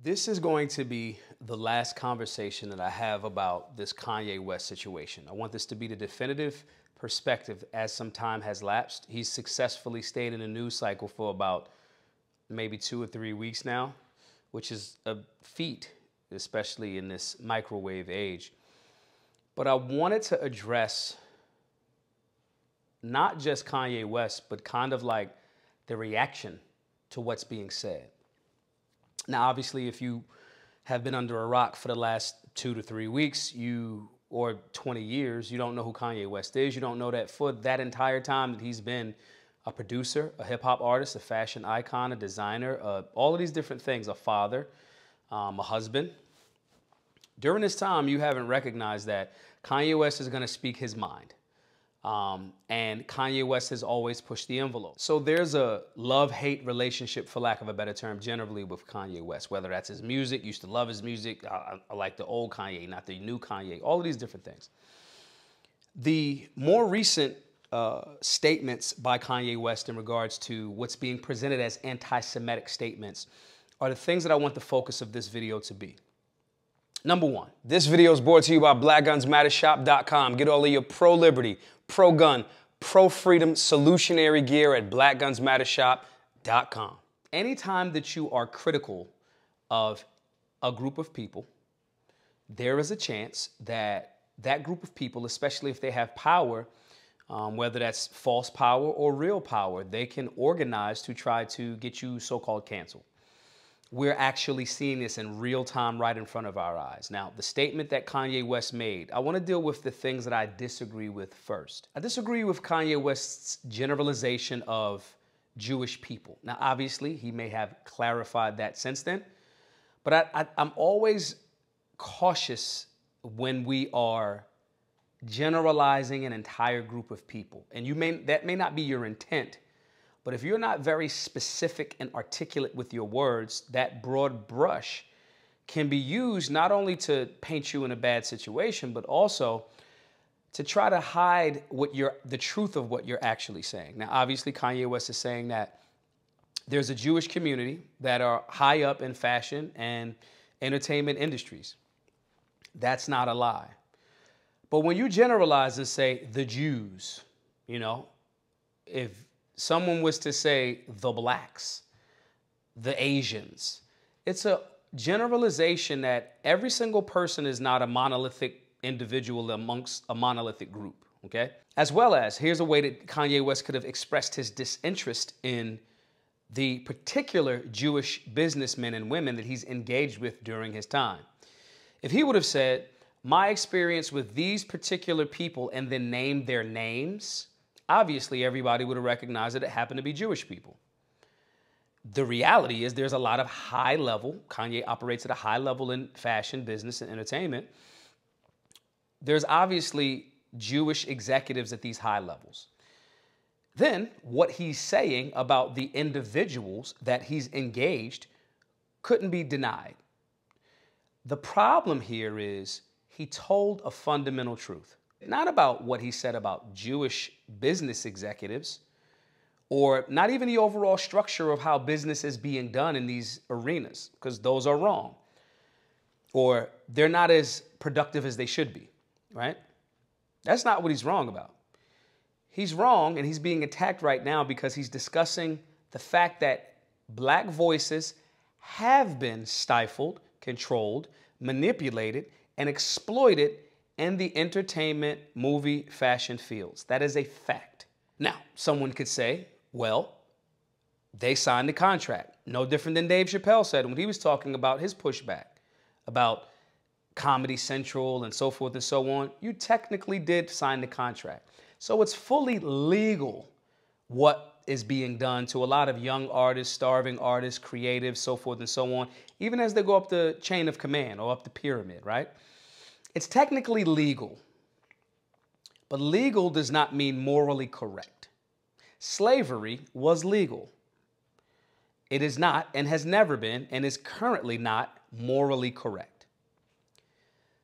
This is going to be the last conversation that I have about this Kanye West situation. I want this to be the definitive perspective as some time has lapsed. He's successfully stayed in the news cycle for about maybe two or three weeks now, which is a feat, especially in this microwave age. But I wanted to address not just Kanye West, but kind of like the reaction to what's being said. Now, obviously, if you have been under a rock for the last two to three weeks, you or 20 years, you don't know who Kanye West is. You don't know that for that entire time that he's been a producer, a hip hop artist, a fashion icon, a designer, uh, all of these different things, a father, um, a husband. During this time, you haven't recognized that Kanye West is going to speak his mind. Um, and Kanye West has always pushed the envelope. So there's a love hate relationship, for lack of a better term, generally with Kanye West, whether that's his music, used to love his music. I, I like the old Kanye, not the new Kanye, all of these different things. The more recent uh, statements by Kanye West in regards to what's being presented as anti Semitic statements are the things that I want the focus of this video to be. Number one, this video is brought to you by BlackGunsMatterShop.com. Get all of your pro liberty, pro gun, pro freedom solutionary gear at BlackGunsMatterShop.com. Anytime that you are critical of a group of people, there is a chance that that group of people, especially if they have power, um, whether that's false power or real power, they can organize to try to get you so called canceled we're actually seeing this in real time right in front of our eyes. Now, the statement that Kanye West made, I want to deal with the things that I disagree with first. I disagree with Kanye West's generalization of Jewish people. Now, obviously, he may have clarified that since then, but I, am always cautious when we are generalizing an entire group of people. And you may that may not be your intent, but if you're not very specific and articulate with your words, that broad brush can be used not only to paint you in a bad situation, but also to try to hide what you're the truth of what you're actually saying. Now, obviously, Kanye West is saying that there's a Jewish community that are high up in fashion and entertainment industries. That's not a lie. But when you generalize and say the Jews, you know, if someone was to say the blacks, the Asians, it's a generalization that every single person is not a monolithic individual amongst a monolithic group, okay? As well as, here's a way that Kanye West could have expressed his disinterest in the particular Jewish businessmen and women that he's engaged with during his time. If he would have said, my experience with these particular people and then named their names, obviously everybody would have recognized that it happened to be Jewish people. The reality is there's a lot of high level, Kanye operates at a high level in fashion, business, and entertainment. There's obviously Jewish executives at these high levels. Then, what he's saying about the individuals that he's engaged couldn't be denied. The problem here is he told a fundamental truth not about what he said about Jewish business executives or not even the overall structure of how business is being done in these arenas, because those are wrong. Or they're not as productive as they should be, right? That's not what he's wrong about. He's wrong and he's being attacked right now because he's discussing the fact that black voices have been stifled, controlled, manipulated, and exploited in the entertainment, movie, fashion fields. That is a fact. Now, someone could say, well, they signed the contract. No different than Dave Chappelle said when he was talking about his pushback about Comedy Central and so forth and so on. You technically did sign the contract. So it's fully legal what is being done to a lot of young artists, starving artists, creatives, so forth and so on, even as they go up the chain of command or up the pyramid, right? It's technically legal, but legal does not mean morally correct. Slavery was legal. It is not and has never been and is currently not morally correct.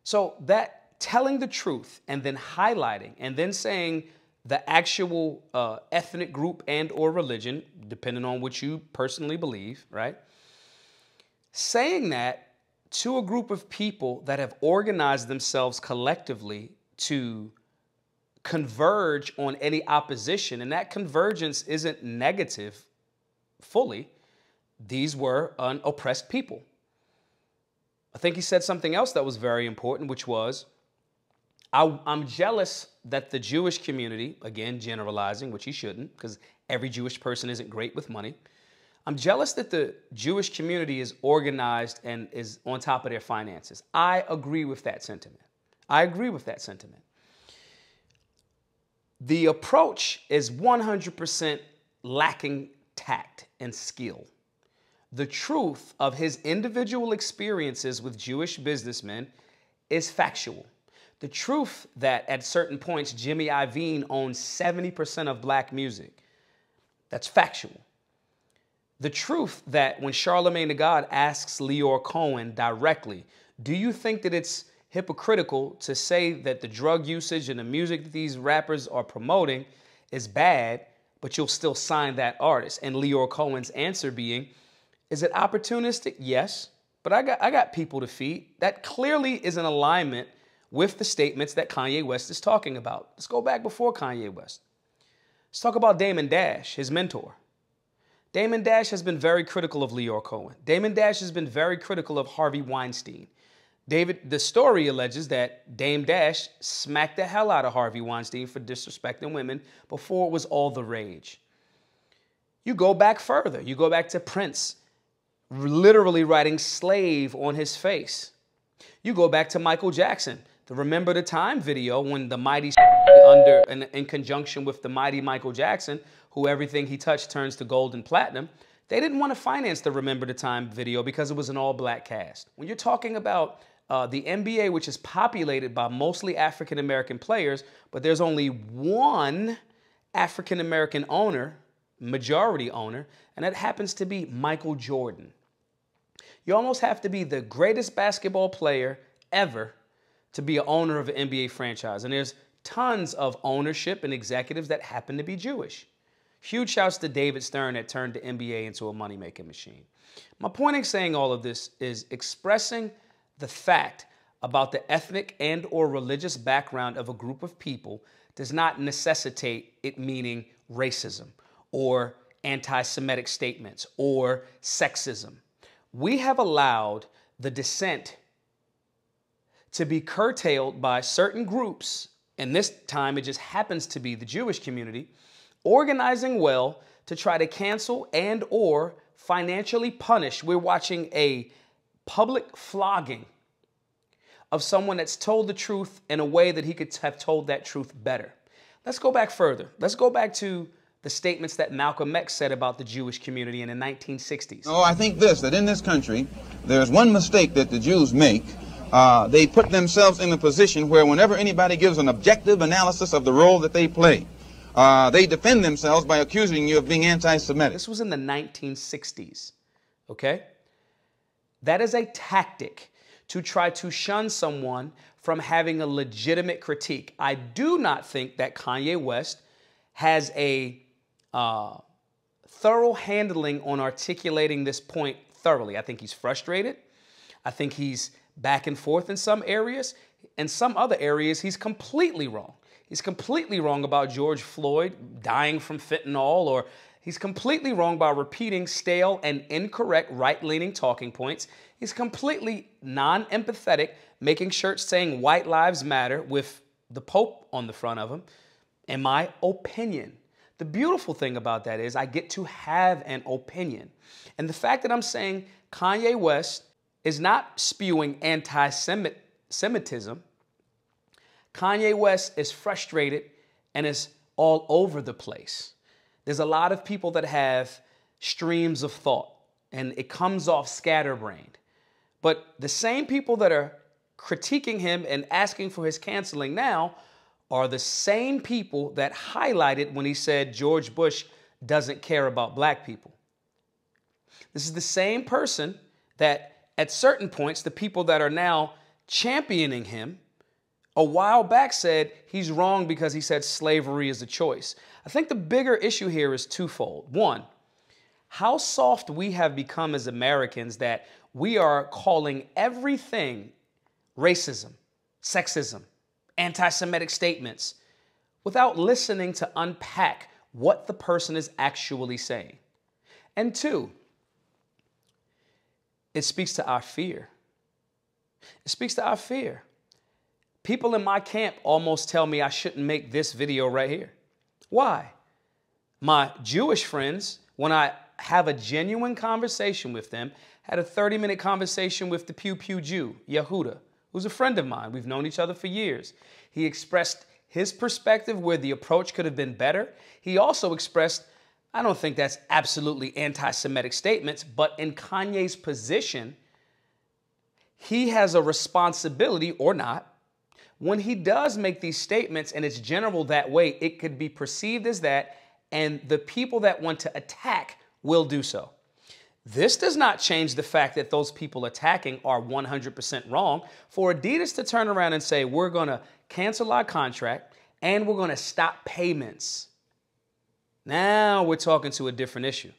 So that telling the truth and then highlighting and then saying the actual uh, ethnic group and or religion, depending on what you personally believe, right? saying that to a group of people that have organized themselves collectively to converge on any opposition, and that convergence isn't negative fully. These were an oppressed people. I think he said something else that was very important, which was I, am jealous that the Jewish community, again, generalizing, which he shouldn't, because every Jewish person isn't great with money. I'm jealous that the Jewish community is organized and is on top of their finances. I agree with that sentiment. I agree with that sentiment. The approach is 100% lacking tact and skill. The truth of his individual experiences with Jewish businessmen is factual. The truth that at certain points Jimmy Iovine owns 70% of black music, that's factual. The truth that when Charlamagne the God asks Lyor Cohen directly, do you think that it's hypocritical to say that the drug usage and the music that these rappers are promoting is bad, but you'll still sign that artist. And Lyor Cohen's answer being, is it opportunistic? Yes, but I got I got people to feed. That clearly is in alignment with the statements that Kanye West is talking about. Let's go back before Kanye West. Let's talk about Damon Dash, his mentor. Damon Dash has been very critical of Lyor Cohen. Damon Dash has been very critical of Harvey Weinstein. David, the story alleges that Dame Dash smacked the hell out of Harvey Weinstein for disrespecting women before it was all the rage. You go back further. You go back to Prince, literally writing slave on his face. You go back to Michael Jackson, the Remember the Time video when the mighty under in, in conjunction with the mighty Michael Jackson, who everything he touched turns to gold and platinum. They didn't want to finance the Remember the Time video because it was an all black cast. When you're talking about uh, the NBA, which is populated by mostly African American players, but there's only one African American owner, majority owner, and that happens to be Michael Jordan. You almost have to be the greatest basketball player ever to be an owner of an NBA franchise. And there's tons of ownership and executives that happen to be Jewish. Huge shouts to David Stern that turned the NBA into a money making machine. My point in saying all of this is expressing the fact about the ethnic and or religious background of a group of people does not necessitate it meaning racism or anti-Semitic statements or sexism. We have allowed the dissent to be curtailed by certain groups, and this time it just happens to be the Jewish community, organizing well to try to cancel and or financially punish. We're watching a public flogging of someone that's told the truth in a way that he could have told that truth better. Let's go back further. Let's go back to the statements that Malcolm X said about the Jewish community in the 1960s. Oh, I think this that in this country, there's one mistake that the Jews make. Uh, they put themselves in a position where whenever anybody gives an objective analysis of the role that they play, uh, they defend themselves by accusing you of being anti Semitic. This was in the 1960s, okay? That is a tactic to try to shun someone from having a legitimate critique. I do not think that Kanye West has a uh, thorough handling on articulating this point thoroughly. I think he's frustrated. I think he's back and forth in some areas. In some other areas, he's completely wrong. He's completely wrong about George Floyd dying from fentanyl or He's completely wrong by repeating stale and incorrect right leaning talking points. He's completely non empathetic, making shirts saying white lives matter with the Pope on the front of them. In my opinion, the beautiful thing about that is I get to have an opinion. And the fact that I'm saying Kanye West is not spewing anti Semitism, Kanye West is frustrated and is all over the place. There's a lot of people that have streams of thought and it comes off scatterbrained. But the same people that are critiquing him and asking for his canceling now are the same people that highlighted when he said George Bush doesn't care about black people. This is the same person that at certain points, the people that are now championing him a while back said he's wrong because he said slavery is a choice. I think the bigger issue here is twofold. One, how soft we have become as Americans that we are calling everything racism, sexism, anti Semitic statements without listening to unpack what the person is actually saying. And two, it speaks to our fear. It speaks to our fear. People in my camp almost tell me I shouldn't make this video right here. Why? My Jewish friends, when I have a genuine conversation with them, had a 30 minute conversation with the Pew Pew Jew, Yehuda, who's a friend of mine. We've known each other for years. He expressed his perspective where the approach could have been better. He also expressed, I don't think that's absolutely anti Semitic statements, but in Kanye's position, he has a responsibility or not. When he does make these statements and it's general that way, it could be perceived as that, and the people that want to attack will do so. This does not change the fact that those people attacking are 100% wrong. For Adidas to turn around and say, we're going to cancel our contract and we're going to stop payments. Now we're talking to a different issue.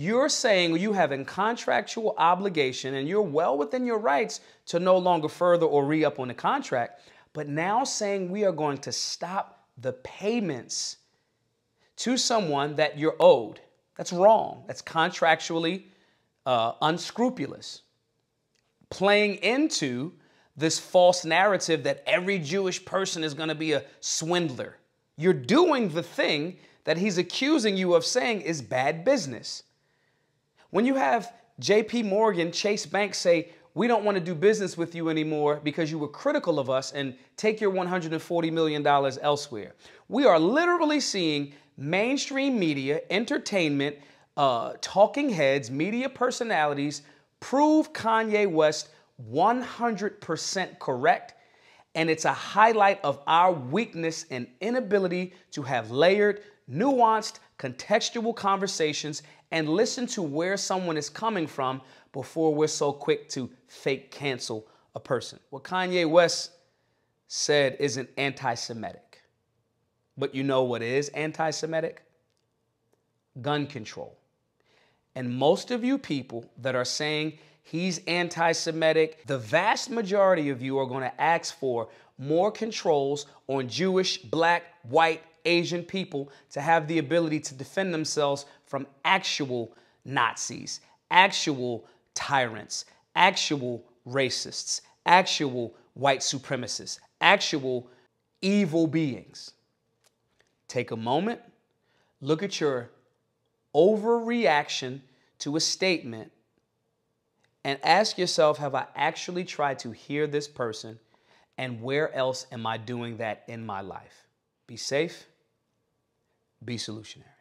You're saying you have a contractual obligation and you're well within your rights to no longer further or re up on the contract, but now saying we are going to stop the payments to someone that you're owed. That's wrong. That's contractually uh, unscrupulous. Playing into this false narrative that every Jewish person is going to be a swindler. You're doing the thing that he's accusing you of saying is bad business. When you have JP Morgan, Chase Bank say, we don't want to do business with you anymore because you were critical of us and take your $140 million elsewhere. We are literally seeing mainstream media, entertainment, uh, talking heads, media personalities prove Kanye West 100% correct. And it's a highlight of our weakness and inability to have layered, nuanced, contextual conversations and listen to where someone is coming from before we're so quick to fake cancel a person. What Kanye West said isn't anti Semitic. But you know what is anti Semitic? Gun control. And most of you people that are saying he's anti Semitic, the vast majority of you are going to ask for more controls on Jewish, black, white, Asian people to have the ability to defend themselves from actual Nazis, actual tyrants, actual racists, actual white supremacists, actual evil beings. Take a moment, look at your overreaction to a statement, and ask yourself Have I actually tried to hear this person? And where else am I doing that in my life? Be safe, be solutionary.